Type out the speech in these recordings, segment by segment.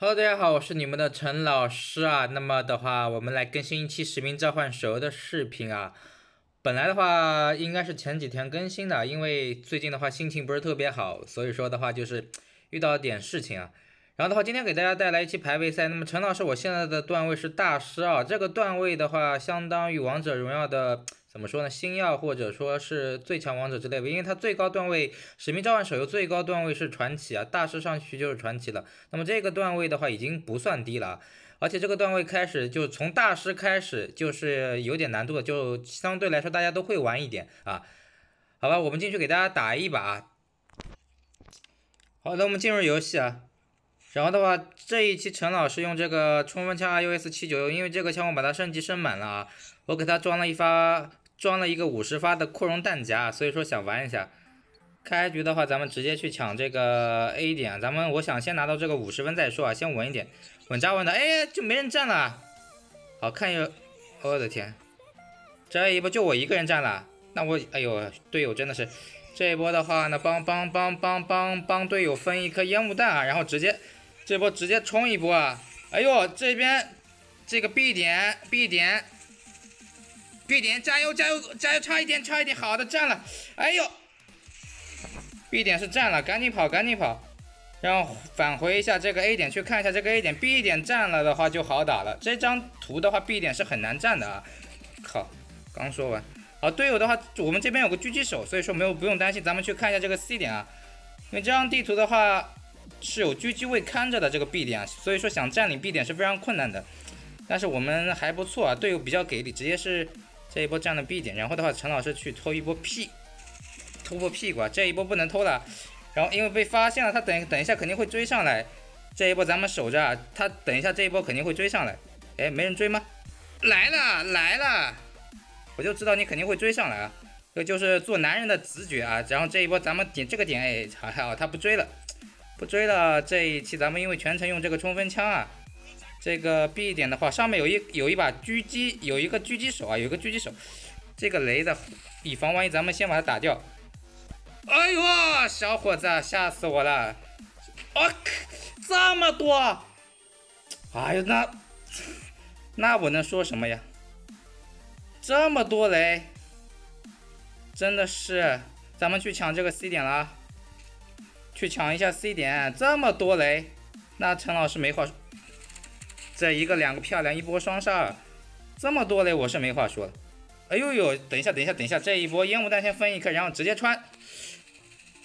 Hello，大家好，我是你们的陈老师啊。那么的话，我们来更新一期《使命召唤》手游的视频啊。本来的话，应该是前几天更新的，因为最近的话心情不是特别好，所以说的话就是遇到点事情啊。然后的话，今天给大家带来一期排位赛。那么陈老师，我现在的段位是大师啊，这个段位的话，相当于王者荣耀的。怎么说呢？星耀或者说是最强王者之类的，因为它最高段位，使命召唤手游最高段位是传奇啊，大师上去就是传奇了。那么这个段位的话已经不算低了，而且这个段位开始就从大师开始就是有点难度的，就相对来说大家都会玩一点啊。好吧，我们进去给大家打一把。好的，我们进入游戏啊。然后的话，这一期陈老师用这个冲锋枪 RUS 七九，因为这个枪我把它升级升满了啊，我给它装了一发。装了一个五十发的扩容弹夹，所以说想玩一下。开局的话，咱们直接去抢这个 A 点。咱们我想先拿到这个五十分再说啊，先稳一点，稳扎稳打。哎，就没人站了。好看一，我的天，这一波就我一个人站了。那我，哎呦，队友真的是，这一波的话呢，帮帮帮帮帮帮队友分一颗烟雾弹啊，然后直接这波直接冲一波啊。哎呦，这边这个 B 点 B 点。B 点加油加油加油，差一点差一点，好的占了，哎呦，B 点是占了，赶紧跑赶紧跑，然后返回一下这个 A 点去看一下这个 A 点，B 点占了的话就好打了。这张图的话，B 点是很难占的啊，靠，刚说完，好队友的话，我们这边有个狙击手，所以说没有不用担心，咱们去看一下这个 C 点啊，因为这张地图的话是有狙击位看着的这个 B 点啊，所以说想占领 B 点是非常困难的，但是我们还不错啊，队友比较给力，直接是。这一波占了 B 点，然后的话，陈老师去偷一波屁，突破屁股啊！这一波不能偷了，然后因为被发现了，他等等一下肯定会追上来。这一波咱们守着啊，他等一下这一波肯定会追上来。哎，没人追吗？来了来了，我就知道你肯定会追上来啊！这就是做男人的直觉啊！然后这一波咱们点这个点，哎，还好他不追了，不追了。这一期咱们因为全程用这个冲锋枪啊。这个 B 点的话，上面有一有一把狙击，有一个狙击手啊，有一个狙击手。这个雷的，以防万一，咱们先把它打掉。哎呦，小伙子，吓死我了！我靠，这么多！哎呦，那那我能说什么呀？这么多雷，真的是，咱们去抢这个 C 点了，去抢一下 C 点。这么多雷，那陈老师没话说。这一个两个漂亮一波双杀，这么多雷我是没话说了。哎呦呦，等一下等一下等一下，这一波烟雾弹先分一颗，然后直接穿，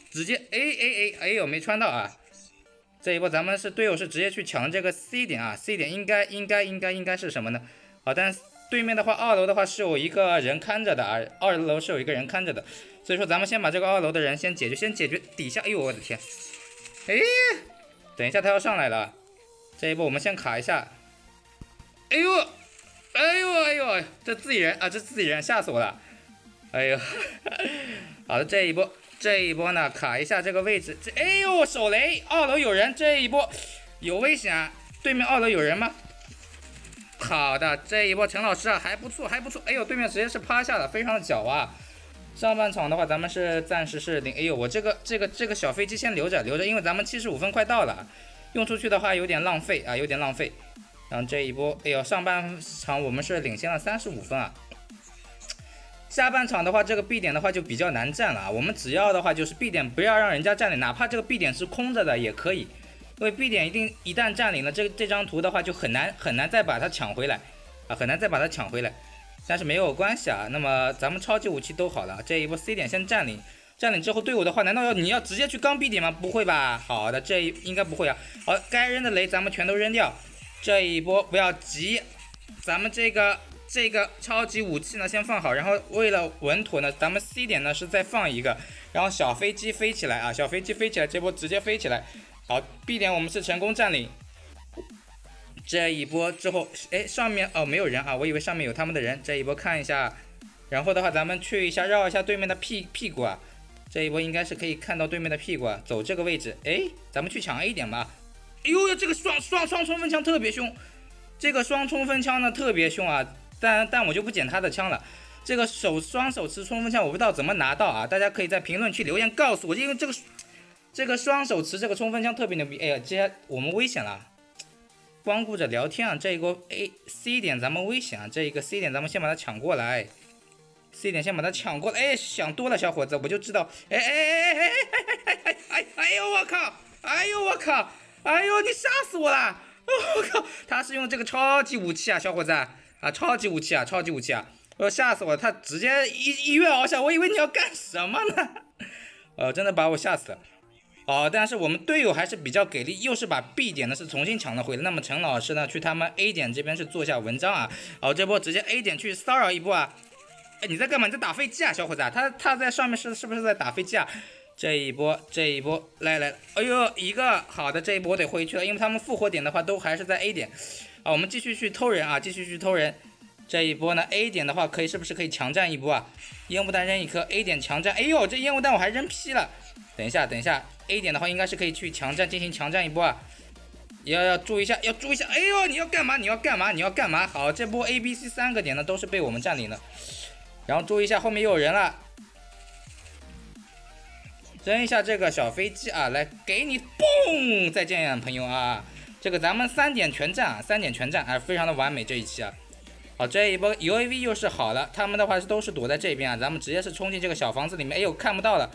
直接哎哎哎哎呦没穿到啊！这一波咱们是队友是直接去抢这个 C 点啊，C 点应该应该应该应该是什么呢？好，但对面的话二楼的话是有一个人看着的啊，二楼是有一个人看着的，所以说咱们先把这个二楼的人先解决，先解决底下。哎呦我的天，哎，等一下他要上来了，这一波我们先卡一下。哎呦，哎呦哎呦，这自己人啊，这自己人吓死我了！哎呦，好的，这一波这一波呢，卡一下这个位置。这哎呦，手雷，二楼有人，这一波有危险！对面二楼有人吗？好的，这一波陈老师啊，还不错，还不错。哎呦，对面直接是趴下了，非常的狡猾。上半场的话，咱们是暂时是零。哎呦，我这个这个这个小飞机先留着留着，因为咱们七十五分快到了，用出去的话有点浪费啊，有点浪费。然后这一波，哎呦，上半场我们是领先了三十五分啊。下半场的话，这个 B 点的话就比较难占了啊。我们只要的话就是 B 点不要让人家占领，哪怕这个 B 点是空着的也可以，因为 B 点一定一旦占领了，这这张图的话就很难很难再把它抢回来啊，很难再把它抢回来。但是没有关系啊，那么咱们超级武器都好了，这一波 C 点先占领，占领之后队伍的话，难道要你要直接去刚 B 点吗？不会吧？好的，这应该不会啊。好，该扔的雷咱们全都扔掉。这一波不要急，咱们这个这个超级武器呢先放好，然后为了稳妥呢，咱们 C 点呢是再放一个，然后小飞机飞起来啊，小飞机飞起来，这波直接飞起来。好，B 点我们是成功占领。这一波之后，哎，上面哦没有人啊，我以为上面有他们的人。这一波看一下，然后的话咱们去一下绕一下对面的屁屁股啊，这一波应该是可以看到对面的屁股啊，走这个位置，哎，咱们去抢 A 点吧。哎呦，这个双双双冲锋枪特别凶，这个双冲锋枪呢特别凶啊，但但我就不捡他的枪了。这个手双手持冲锋枪，我不知道怎么拿到啊，大家可以在评论区留言告诉我，因为这个这个双手持这个冲锋枪特别牛逼。哎呀，接下来我们危险了，光顾着聊天啊。这一个 A C 点咱们危险啊，这一个 C 点咱们先把它抢过来，C 点先把它抢过来。哎，想多了，小伙子，我就知道。哎哎哎哎哎哎哎哎哎哎呦我靠！哎呦我靠！哎呦你吓死我了！我靠，他是用这个超级武器啊，小伙子啊，超级武器啊，超级武器啊！我吓死我了，他直接一一跃而下，我以为你要干什么呢？呃，真的把我吓死了。哦，但是我们队友还是比较给力，又是把 B 点呢是重新抢了回来。那么陈老师呢，去他们 A 点这边是做一下文章啊。好，这波直接 A 点去骚扰一波啊！哎，你在干嘛？你在打飞机啊，小伙子？他他在上面是是不是在打飞机啊？这一波，这一波，来来，哎呦，一个好的，这一波得回去了，因为他们复活点的话都还是在 A 点，啊，我们继续去偷人啊，继续去偷人，这一波呢，A 点的话可以是不是可以强占一波啊？烟雾弹扔一颗，A 点强占，哎呦，这烟雾弹我还扔劈了，等一下，等一下，A 点的话应该是可以去强占，进行强占一波啊，要要注意一下，要注意一下，哎呦，你要干嘛？你要干嘛？你要干嘛？好，这波 A、B、C 三个点呢都是被我们占领了，然后注意一下后面又有人了。扔一下这个小飞机啊，来给你嘣！再见，朋友啊！这个咱们三点全占啊，三点全占，哎，非常的完美这一期啊。好，这一波 UAV 又是好了，他们的话是都是躲在这边啊，咱们直接是冲进这个小房子里面。哎呦，看不到了！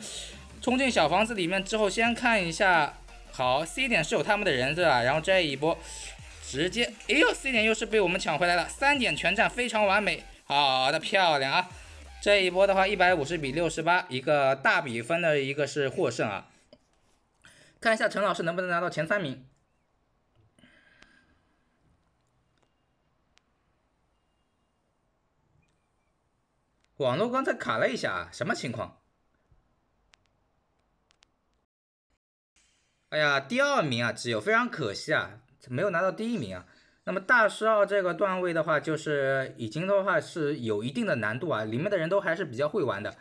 冲进小房子里面之后，先看一下，好，C 点是有他们的人是吧？然后这一波直接，哎呦，C 点又是被我们抢回来了，三点全占，非常完美，好的，漂亮啊！这一波的话，一百五十比六十八，一个大比分的一个是获胜啊。看一下陈老师能不能拿到前三名。网络刚才卡了一下，什么情况？哎呀，第二名啊，只有非常可惜啊，没有拿到第一名啊。那么大师号这个段位的话，就是已经的话是有一定的难度啊，里面的人都还是比较会玩的。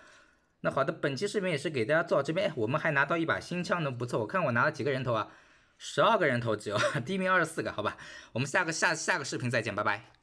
那好的，本期视频也是给大家做到这边，我们还拿到一把新枪，能不错。我看我拿了几个人头啊，十二个人头只有，第一名二十四个，好吧。我们下个下下个视频再见，拜拜。